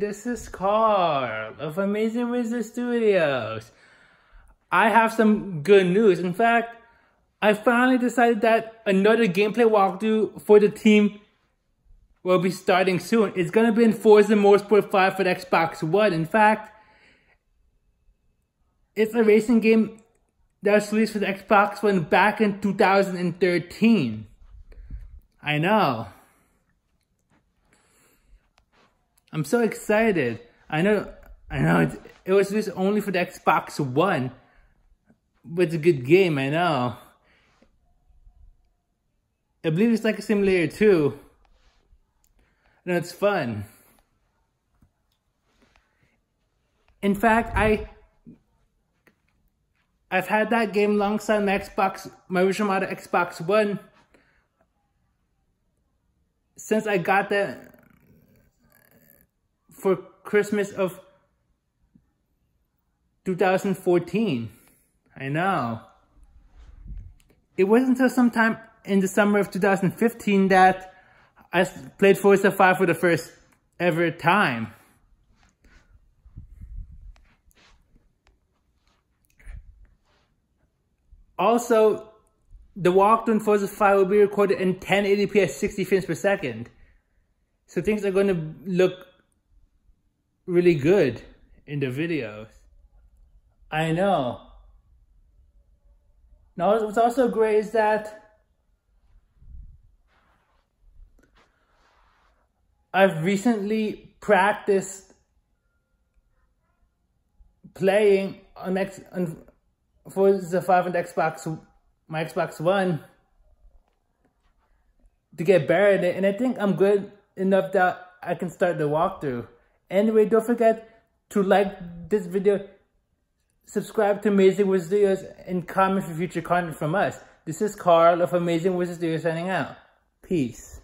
this is Karl of Amazing Wizard Studios. I have some good news. In fact, I finally decided that another gameplay walkthrough for the team will be starting soon. It's gonna be in Forza Motorsport 5 for the Xbox One. In fact, it's a racing game that was released for the Xbox One back in 2013. I know. I'm so excited. I know, I know it, it was released only for the Xbox One, but it's a good game, I know. I believe it's like a simulator too. And it's fun. In fact, I I've had that game alongside my Xbox, my original model Xbox One since I got that for Christmas of 2014. I know. It wasn't until sometime in the summer of 2015 that I played Forza 5 for the first ever time. Also, the walkthrough in Forza 5 will be recorded in 1080p at 60 frames per second. So things are going to look really good in the videos. I know. Now, what's also great is that I've recently practiced playing on X on Forza 5 and Xbox, my Xbox One, to get better at it, and I think I'm good enough that I can start the walkthrough. Anyway, don't forget to like this video, subscribe to Amazing Wizard Studios, and comment for future content from us. This is Karl of Amazing Wizard Studios signing out. Peace.